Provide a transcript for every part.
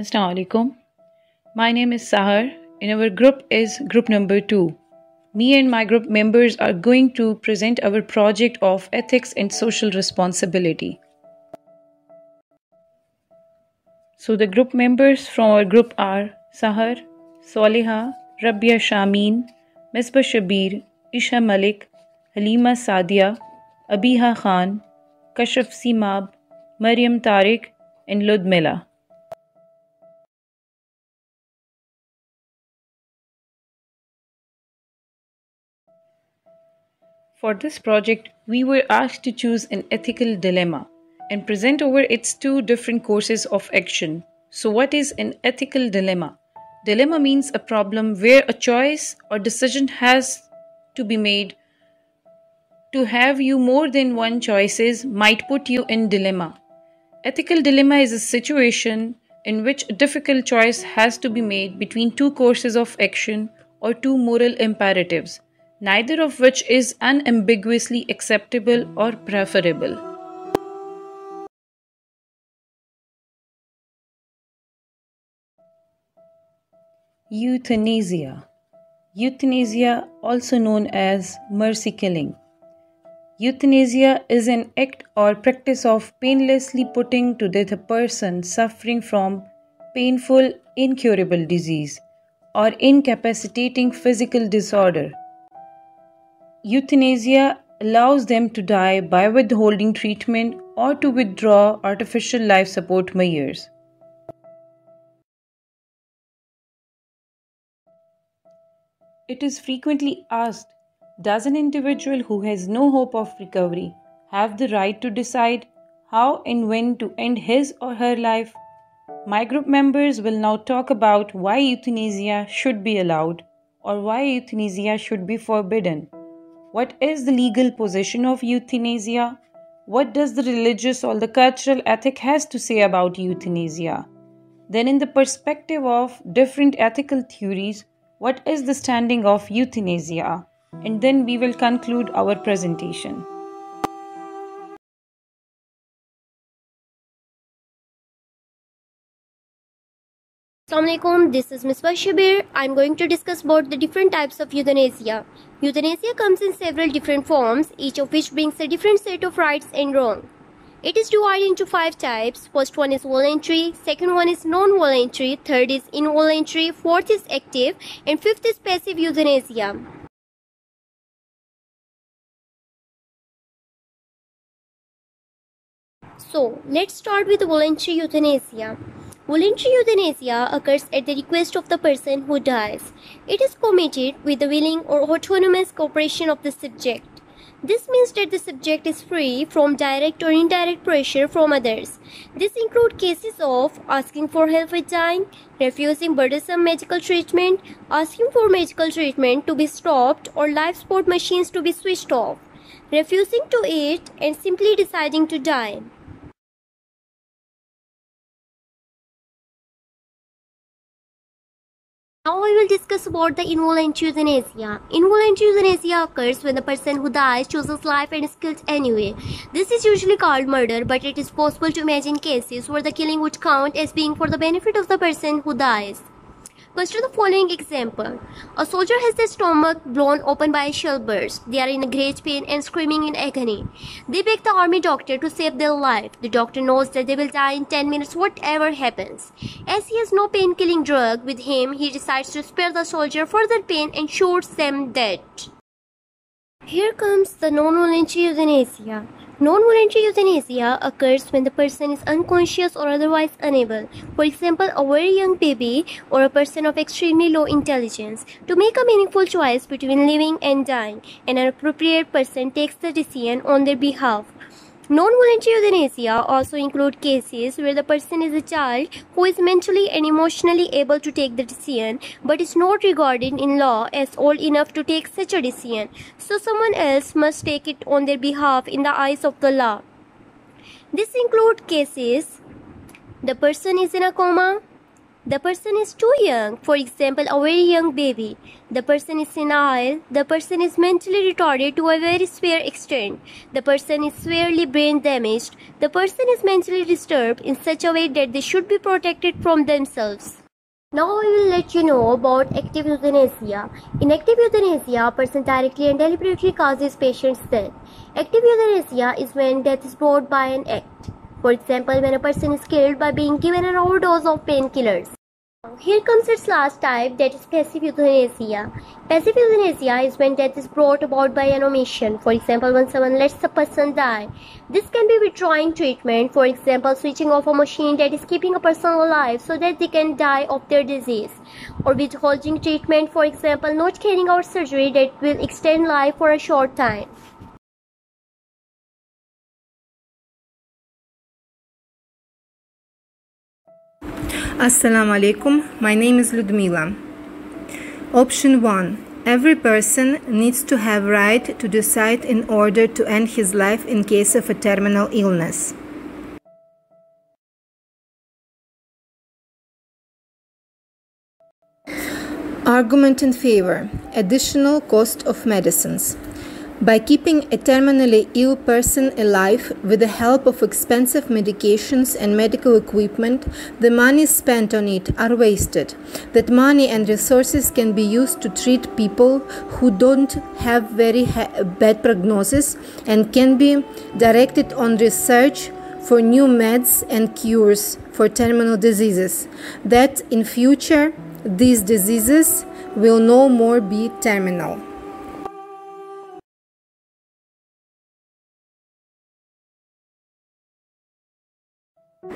Assalamu alaikum. My name is Sahar and our group is group number 2. Me and my group members are going to present our project of ethics and social responsibility. So the group members from our group are Sahar, Soliha, Rabia Shameen, Misbah Shabir, Isha Malik, Halima Sadia, Abiha Khan, Kashaf Simab, Maryam Tariq, and Ludmila. For this project, we were asked to choose an ethical dilemma and present over its two different courses of action. So, what is an ethical dilemma? Dilemma means a problem where a choice or decision has to be made. To have you more than one choices might put you in dilemma. Ethical dilemma is a situation in which a difficult choice has to be made between two courses of action or two moral imperatives neither of which is unambiguously acceptable or preferable. Euthanasia Euthanasia, also known as mercy killing. Euthanasia is an act or practice of painlessly putting to death a person suffering from painful, incurable disease or incapacitating physical disorder Euthanasia allows them to die by withholding treatment or to withdraw artificial life support measures. It is frequently asked Does an individual who has no hope of recovery have the right to decide how and when to end his or her life? My group members will now talk about why euthanasia should be allowed or why euthanasia should be forbidden. What is the legal position of euthanasia? What does the religious or the cultural ethic has to say about euthanasia? Then in the perspective of different ethical theories, what is the standing of euthanasia? And then we will conclude our presentation. Assalamualaikum, this is Misbah Shabir. I'm going to discuss about the different types of euthanasia. Euthanasia comes in several different forms, each of which brings a different set of rights and wrong. It is divided into five types. First one is voluntary, second one is non-voluntary, third is involuntary, fourth is active, and fifth is passive euthanasia. So, let's start with voluntary euthanasia. Voluntary euthanasia occurs at the request of the person who dies. It is committed with the willing or autonomous cooperation of the subject. This means that the subject is free from direct or indirect pressure from others. This includes cases of asking for help with dying, refusing burdensome medical treatment, asking for medical treatment to be stopped or life support machines to be switched off, refusing to eat, and simply deciding to die. Now I will discuss about the involuntary euthanasia. Involuntary euthanasia occurs when the person who dies chooses life and is killed anyway. This is usually called murder, but it is possible to imagine cases where the killing would count as being for the benefit of the person who dies. Consider the following example. A soldier has their stomach blown open by a shell burst. They are in great pain and screaming in agony. They beg the army doctor to save their life. The doctor knows that they will die in 10 minutes whatever happens. As he has no pain-killing drug with him, he decides to spare the soldier further pain and shoots them dead. Here comes the non-voluntary euthanasia. Non-voluntary euthanasia occurs when the person is unconscious or otherwise unable, for example, a very young baby or a person of extremely low intelligence, to make a meaningful choice between living and dying. And an appropriate person takes the decision on their behalf. Non-voluntary euthanasia also include cases where the person is a child who is mentally and emotionally able to take the decision but is not regarded in law as old enough to take such a decision. So someone else must take it on their behalf in the eyes of the law. This include cases the person is in a coma, The person is too young, for example, a very young baby. The person is senile. The person is mentally retarded to a very severe extent. The person is severely brain damaged. The person is mentally disturbed in such a way that they should be protected from themselves. Now I will let you know about active euthanasia. In active euthanasia, a person directly and deliberately causes patient's death. Active euthanasia is when death is brought by an act. For example, when a person is killed by being given an overdose of painkillers. Here comes its last type that is passive euthanasia. Passive euthanasia is when death is brought about by an omission. For example, when someone lets a person die. This can be withdrawing treatment, for example, switching off a machine that is keeping a person alive so that they can die of their disease. Or withholding treatment, for example, not carrying out surgery that will extend life for a short time. Assalamu alaikum. My name is Ludmila. Option 1. Every person needs to have right to decide in order to end his life in case of a terminal illness. Argument in favor. Additional cost of medicines. By keeping a terminally ill person alive with the help of expensive medications and medical equipment, the money spent on it are wasted. That money and resources can be used to treat people who don't have very ha- bad prognosis and can be directed on research for new meds and cures for terminal diseases that in future these diseases will no more be terminal.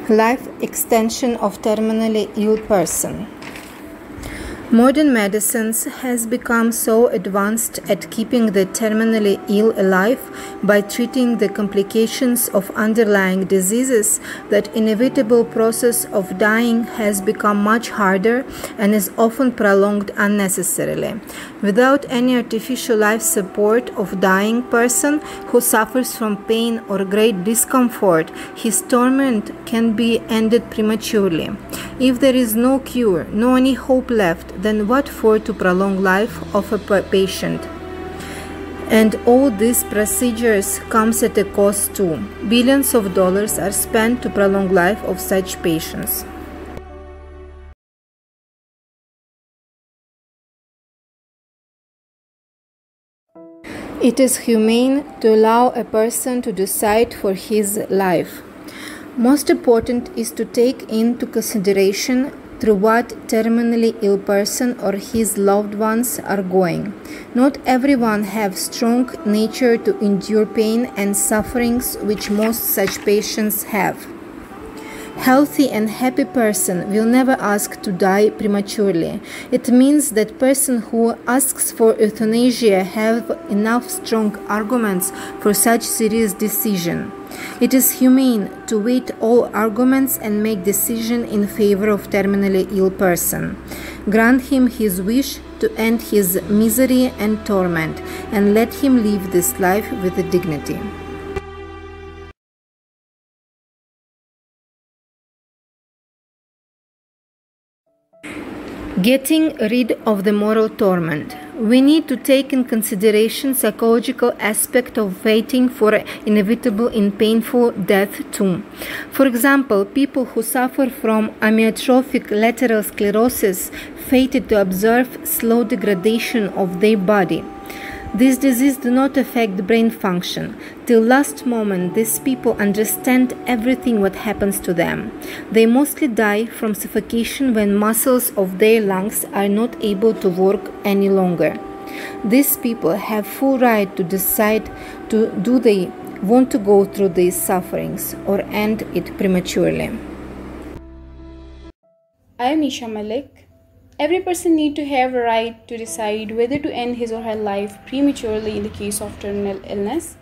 Life extension of terminally ill person. Modern medicines has become so advanced at keeping the terminally ill alive by treating the complications of underlying diseases that inevitable process of dying has become much harder and is often prolonged unnecessarily. Without any artificial life support of dying person who suffers from pain or great discomfort, his torment can be ended prematurely. If there is no cure, no any hope left, then what for to prolong life of a patient? And all these procedures comes at a cost too. Billions of dollars are spent to prolong life of such patients. It is humane to allow a person to decide for his life. Most important is to take into consideration through what terminally ill person or his loved ones are going. Not everyone have strong nature to endure pain and sufferings which most such patients have. Healthy and happy person will never ask to die prematurely. It means that person who asks for euthanasia have enough strong arguments for such serious decision. It is humane to weigh all arguments and make decision in favor of terminally ill person. Grant him his wish to end his misery and torment and let him live this life with dignity. Getting rid of the moral torment. We need to take in consideration psychological aspect of waiting for inevitable and painful death too. For example, people who suffer from amyotrophic lateral sclerosis fated to observe slow degradation of their body. This disease do not affect brain function. Till last moment, these people understand everything what happens to them. They mostly die from suffocation when muscles of their lungs are not able to work any longer. These people have full right to decide to do they want to go through these sufferings or end it prematurely. I am Isha Malik. Every person need to have a right to decide whether to end his or her life prematurely in the case of terminal illness.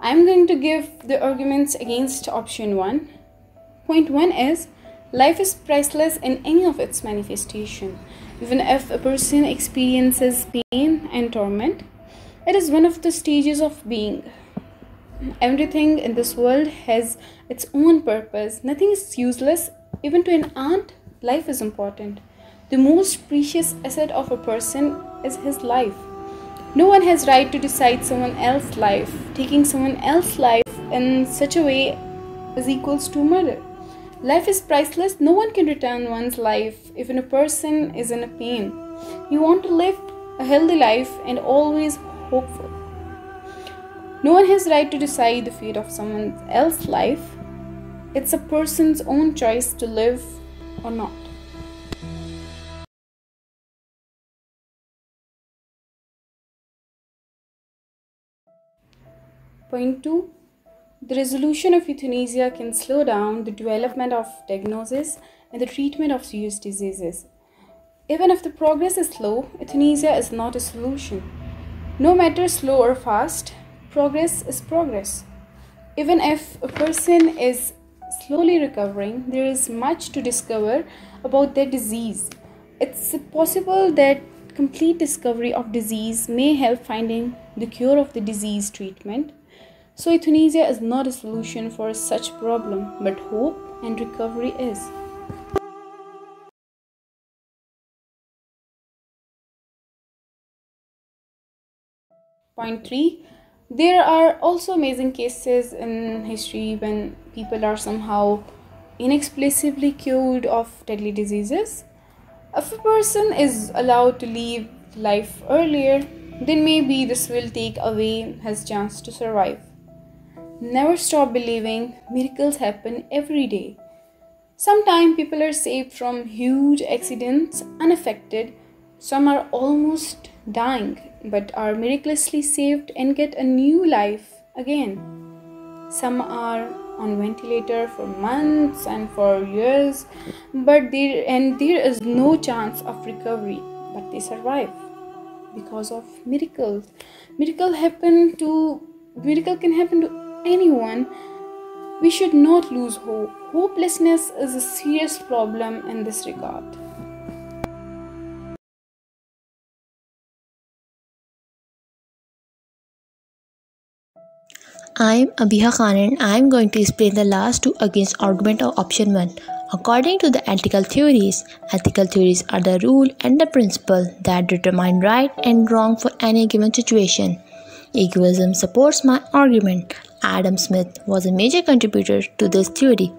I am going to give the arguments against option 1. Point 1 is life is priceless in any of its manifestation. Even if a person experiences pain and torment, it is one of the stages of being. Everything in this world has its own purpose. Nothing is useless, even to an ant life is important. The most precious asset of a person is his life. No one has right to decide someone else's life. Taking someone else's life in such a way is equals to murder. Life is priceless. No one can return one's life even a person is in a pain. You want to live a healthy life and always hopeful. No one has right to decide the fate of someone else's life. It's a person's own choice to live or not. Point 2 The resolution of euthanasia can slow down the development of diagnosis and the treatment of serious diseases. Even if the progress is slow, euthanasia is not a solution. No matter slow or fast, progress is progress. Even if a person is slowly recovering, there is much to discover about their disease. It's possible that complete discovery of disease may help finding the cure of the disease treatment so, euthanasia is not a solution for such problem, but hope and recovery is. Point 3 There are also amazing cases in history when people are somehow inexplicably cured of deadly diseases. If a person is allowed to leave life earlier, then maybe this will take away his chance to survive. Never stop believing miracles happen every day. Sometimes people are saved from huge accidents unaffected. Some are almost dying but are miraculously saved and get a new life again. Some are on ventilator for months and for years but there and there is no chance of recovery but they survive because of miracles miracle happen to miracle can happen to anyone, we should not lose hope. Hopelessness is a serious problem in this regard. I'm Abiha Khan and I'm going to explain the last two against argument of option 1. According to the ethical theories, ethical theories are the rule and the principle that determine right and wrong for any given situation. Egoism supports my argument. Adam Smith was a major contributor to this theory.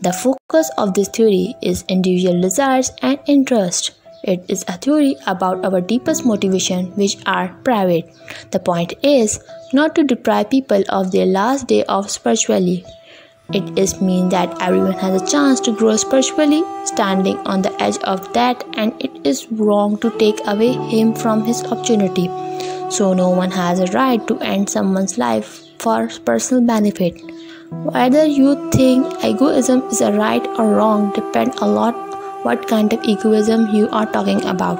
The focus of this theory is individual desires and interest. It is a theory about our deepest motivation, which are private. The point is not to deprive people of their last day of spiritually. It is mean that everyone has a chance to grow spiritually, standing on the edge of that, and it is wrong to take away him from his opportunity. So no one has a right to end someone's life for personal benefit. Whether you think egoism is a right or wrong depend a lot what kind of egoism you are talking about.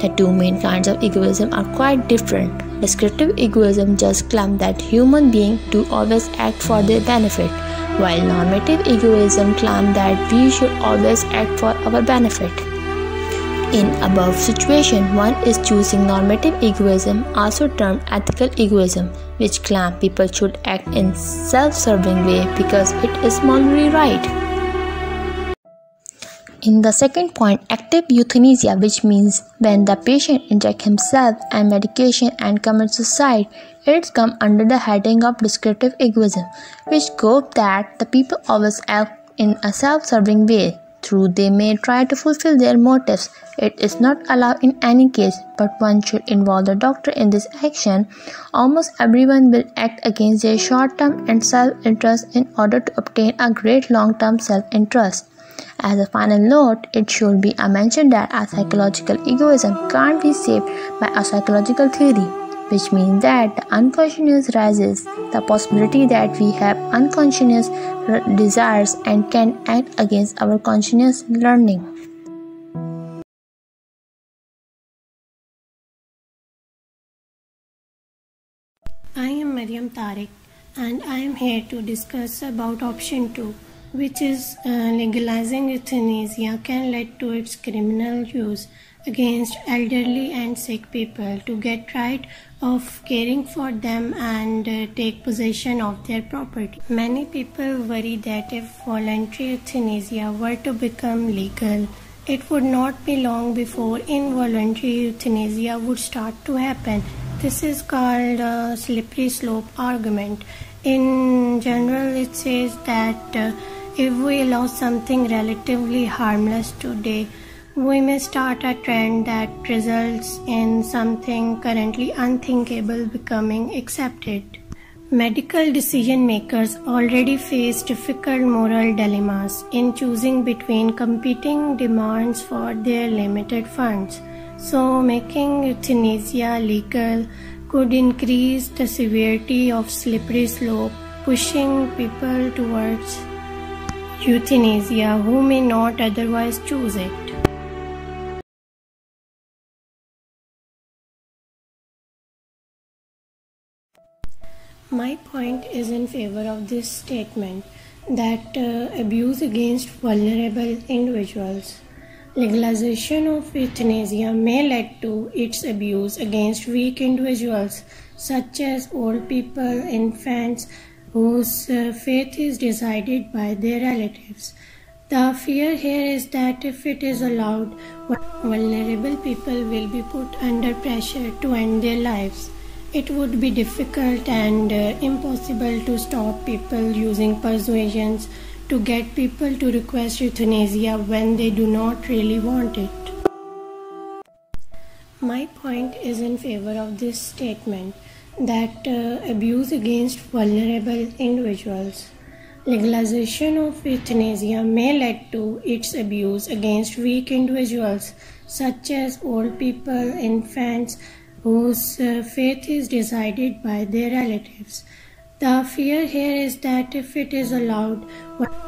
The two main kinds of egoism are quite different. Descriptive egoism just claims that human beings do always act for their benefit, while normative egoism claims that we should always act for our benefit. In above situation, one is choosing normative egoism, also termed ethical egoism, which claim people should act in self-serving way because it is morally right. In the second point, active euthanasia, which means when the patient injects himself and medication and commits suicide, it comes under the heading of descriptive egoism, which goes that the people always act in a self-serving way through they may try to fulfill their motives. It is not allowed in any case, but one should involve the doctor in this action. Almost everyone will act against their short term and self interest in order to obtain a great long term self interest. As a final note, it should be mentioned that a psychological egoism can't be saved by a psychological theory which means that the unconscious raises the possibility that we have unconscious desires and can act against our conscious learning. I am Mariam Tariq and I am here to discuss about option 2 which is uh, legalizing euthanasia can lead to its criminal use against elderly and sick people to get rid of caring for them and uh, take possession of their property. Many people worry that if voluntary euthanasia were to become legal, it would not be long before involuntary euthanasia would start to happen. This is called a slippery slope argument. In general, it says that uh, if we allow something relatively harmless today, we may start a trend that results in something currently unthinkable becoming accepted. Medical decision makers already face difficult moral dilemmas in choosing between competing demands for their limited funds. So, making euthanasia legal could increase the severity of slippery slope, pushing people towards euthanasia who may not otherwise choose it. My point is in favor of this statement that uh, abuse against vulnerable individuals. Legalization of euthanasia may lead to its abuse against weak individuals, such as old people, infants, whose uh, fate is decided by their relatives. The fear here is that if it is allowed, vulnerable people will be put under pressure to end their lives it would be difficult and uh, impossible to stop people using persuasions to get people to request euthanasia when they do not really want it. My point is in favor of this statement that uh, abuse against vulnerable individuals. Legalization of euthanasia may lead to its abuse against weak individuals such as old people, infants, whose uh, fate is decided by their relatives. The fear here is that if it is allowed,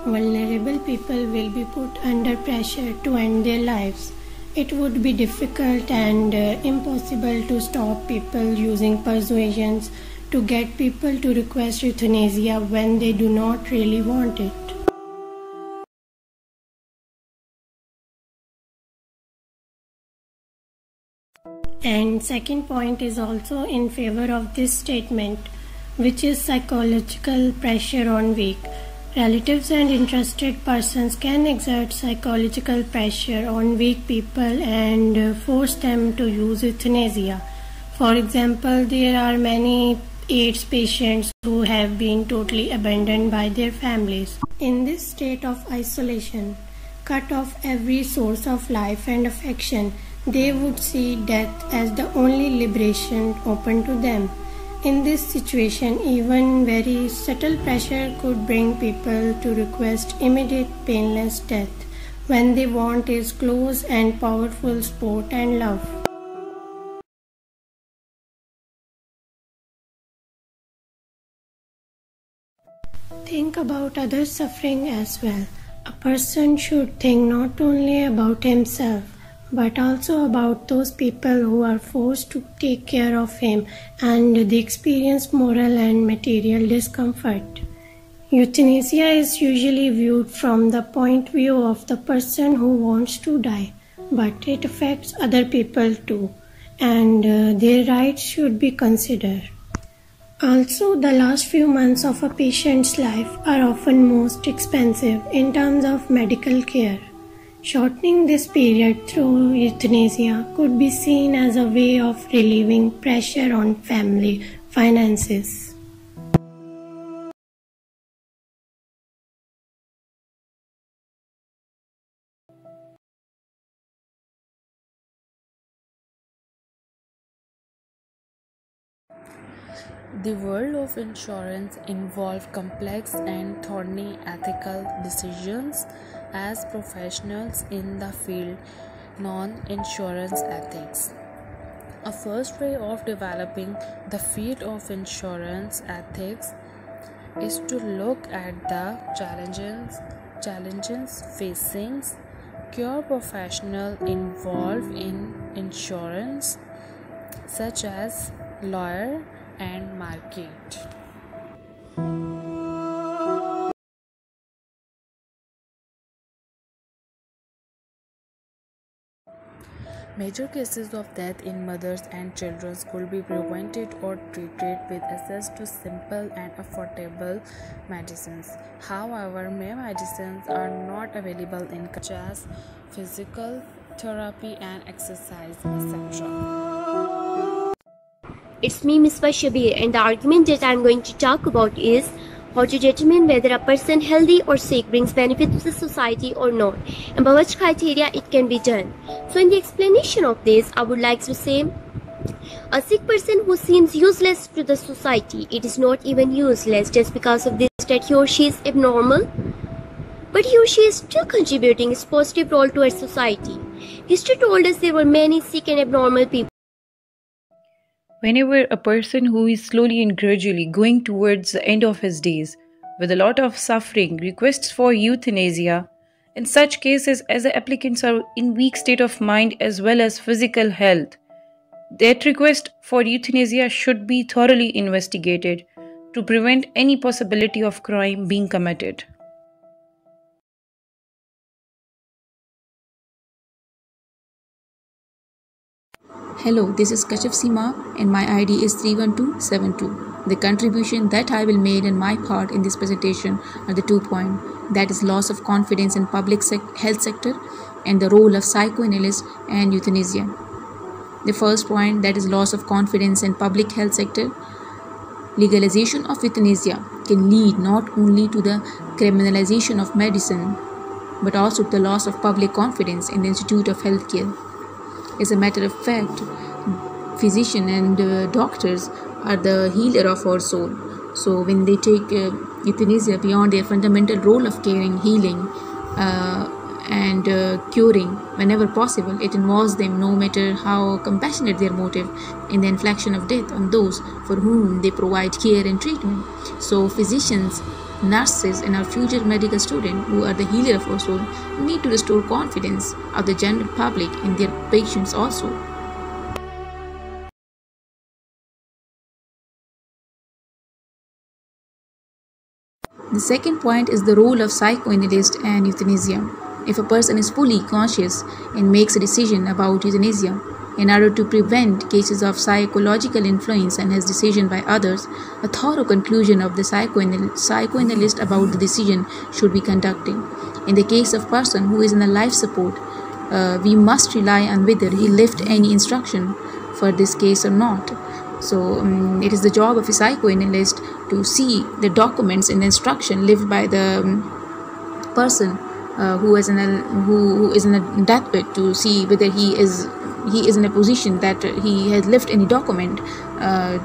vulnerable people will be put under pressure to end their lives. It would be difficult and uh, impossible to stop people using persuasions to get people to request euthanasia when they do not really want it. And second point is also in favor of this statement, which is psychological pressure on weak. Relatives and interested persons can exert psychological pressure on weak people and uh, force them to use euthanasia. For example, there are many AIDS patients who have been totally abandoned by their families. In this state of isolation, cut off every source of life and affection, they would see death as the only liberation open to them. In this situation, even very subtle pressure could bring people to request immediate painless death when they want is close and powerful support and love. Think about others' suffering as well. A person should think not only about himself but also about those people who are forced to take care of him and they experience moral and material discomfort. Euthanasia is usually viewed from the point view of the person who wants to die, but it affects other people too, and uh, their rights should be considered. Also, the last few months of a patient's life are often most expensive in terms of medical care. Shortening this period through euthanasia could be seen as a way of relieving pressure on family finances. The world of insurance involves complex and thorny ethical decisions as professionals in the field non insurance ethics. A first way of developing the field of insurance ethics is to look at the challenges challenges facing care professional involved in insurance such as lawyer and market. Major cases of death in mothers and children could be prevented or treated with access to simple and affordable medicines. However, many medicines are not available in such as physical therapy and exercise, etc. It's me, Misbah Shabir, and the argument that I'm going to talk about is how to determine whether a person healthy or sick brings benefit to the society or not, and by which criteria it can be done. So in the explanation of this, I would like to say a sick person who seems useless to the society, it is not even useless just because of this that he or she is abnormal, but he or she is still contributing his positive role to our society. History told us there were many sick and abnormal people. Whenever a person who is slowly and gradually going towards the end of his days with a lot of suffering requests for euthanasia, in such cases as the applicants are in weak state of mind as well as physical health, that request for euthanasia should be thoroughly investigated to prevent any possibility of crime being committed. Hello, this is Kashaf Sima and my ID is 31272. The contribution that I will make in my part in this presentation are the two points that is loss of confidence in public sec- health sector and the role of psychoanalyst and euthanasia. The first point that is loss of confidence in public health sector legalization of euthanasia can lead not only to the criminalization of medicine but also to the loss of public confidence in the institute of healthcare as a matter of fact, physician and uh, doctors are the healer of our soul. So when they take uh, euthanasia beyond their fundamental role of caring, healing, uh, and uh, curing whenever possible, it involves them, no matter how compassionate their motive, in the infliction of death on those for whom they provide care and treatment. So physicians nurses and our future medical students who are the healer of our soul need to restore confidence of the general public in their patients also. The second point is the role of psychoanalyst and euthanasia. If a person is fully conscious and makes a decision about euthanasia in order to prevent cases of psychological influence and his decision by others, a thorough conclusion of the psychoanal- psychoanalyst about the decision should be conducted. In the case of person who is in a life support, uh, we must rely on whether he left any instruction for this case or not. So um, it is the job of a psychoanalyst to see the documents and the instruction left by the um, person uh, who is in a who, who is in a deathbed to see whether he is he is in a position that he has left any document uh,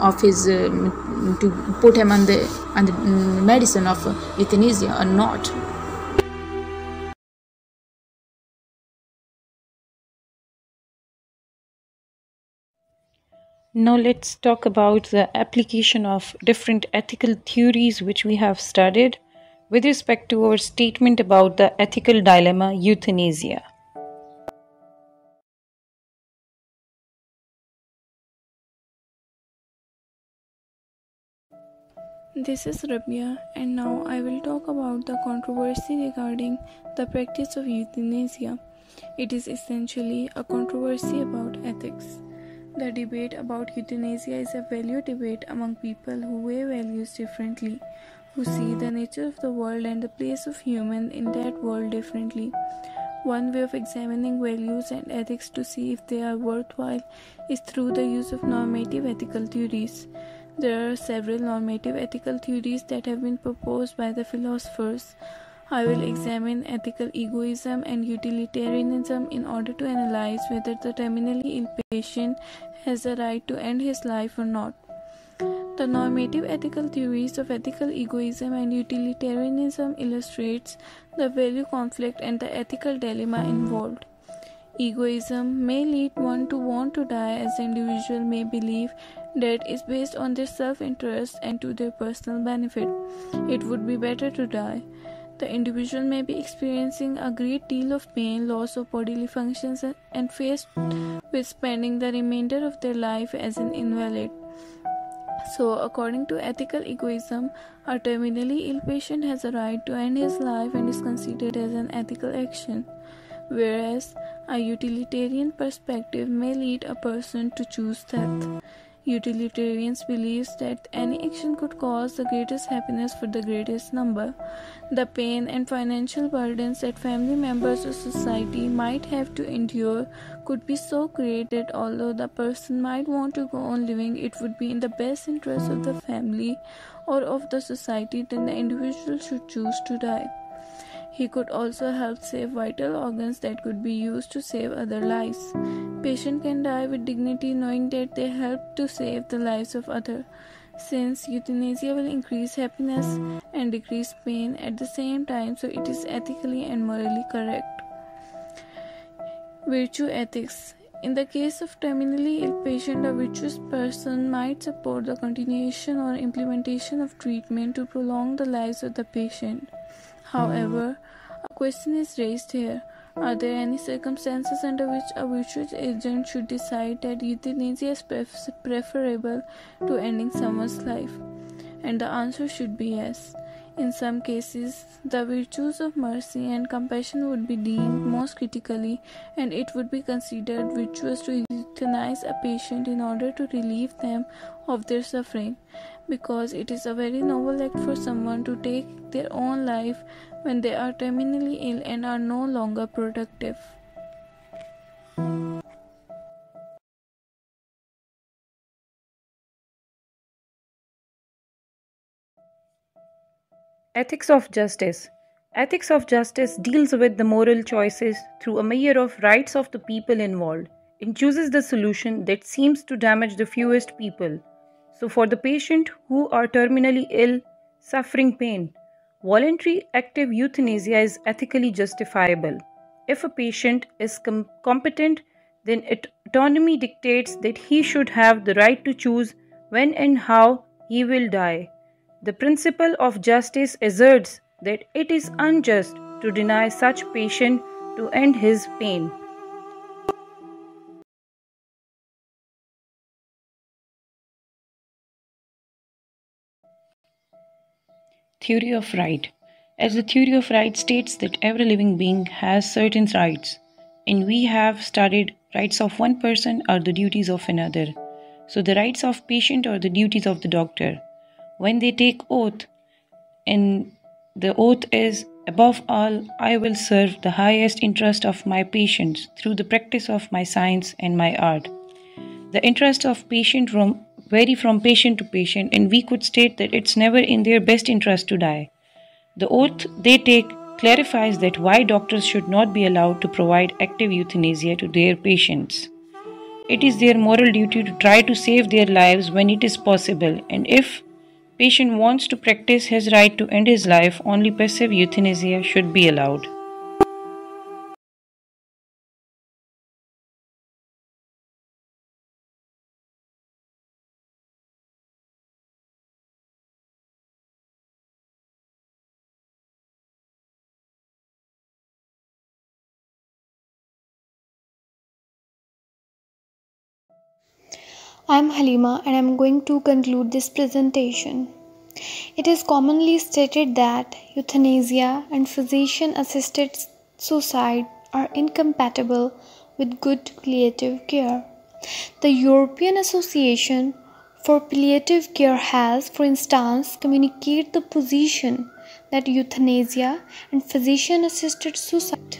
of his um, to put him on the on the medicine of euthanasia or not Now let's talk about the application of different ethical theories which we have studied with respect to our statement about the ethical dilemma euthanasia. This is Rabia, and now I will talk about the controversy regarding the practice of euthanasia. It is essentially a controversy about ethics. The debate about euthanasia is a value debate among people who weigh values differently, who see the nature of the world and the place of human in that world differently. One way of examining values and ethics to see if they are worthwhile is through the use of normative ethical theories. There are several normative ethical theories that have been proposed by the philosophers. I will hmm. examine ethical egoism and utilitarianism in order to analyze whether the terminally ill patient has the right to end his life or not. The normative ethical theories of ethical egoism and utilitarianism illustrates the value conflict and the ethical dilemma hmm. involved. Egoism may lead one to want to die as the individual may believe that is based on their self interest and to their personal benefit. It would be better to die. The individual may be experiencing a great deal of pain, loss of bodily functions, and faced with spending the remainder of their life as an invalid. So, according to ethical egoism, a terminally ill patient has a right to end his life and is considered as an ethical action, whereas A utilitarian perspective may lead a person to choose death. Utilitarians believe that any action could cause the greatest happiness for the greatest number. The pain and financial burdens that family members or society might have to endure could be so great that although the person might want to go on living, it would be in the best interest of the family or of the society that the individual should choose to die. He could also help save vital organs that could be used to save other lives. Patient can die with dignity knowing that they helped to save the lives of others. Since euthanasia will increase happiness and decrease pain at the same time, so it is ethically and morally correct. Virtue ethics in the case of terminally ill patient, a virtuous person might support the continuation or implementation of treatment to prolong the lives of the patient. However, hmm. a question is raised here. Are there any circumstances under which a virtuous agent should decide that euthanasia is preferable to ending someone's life? And the answer should be yes. In some cases, the virtues of mercy and compassion would be deemed most critically, and it would be considered virtuous to euthanize a patient in order to relieve them of their suffering because it is a very noble act for someone to take their own life when they are terminally ill and are no longer productive. Ethics of Justice. Ethics of justice deals with the moral choices through a measure of rights of the people involved. And chooses the solution that seems to damage the fewest people so, for the patient who are terminally ill, suffering pain, voluntary active euthanasia is ethically justifiable. If a patient is com- competent, then autonomy dictates that he should have the right to choose when and how he will die. The principle of justice asserts that it is unjust to deny such patient to end his pain. Theory of Right As the theory of right states that every living being has certain rights, and we have studied rights of one person are the duties of another. So the rights of patient are the duties of the doctor. When they take oath, and the oath is above all, I will serve the highest interest of my patients through the practice of my science and my art. The interest of patient from vary from patient to patient, and we could state that it's never in their best interest to die. The oath they take clarifies that why doctors should not be allowed to provide active euthanasia to their patients. It is their moral duty to try to save their lives when it is possible, and if patient wants to practice his right to end his life, only passive euthanasia should be allowed. I am Halima and I am going to conclude this presentation. It is commonly stated that euthanasia and physician assisted suicide are incompatible with good palliative care. The European Association for Palliative Care has, for instance, communicated the position that euthanasia and physician assisted suicide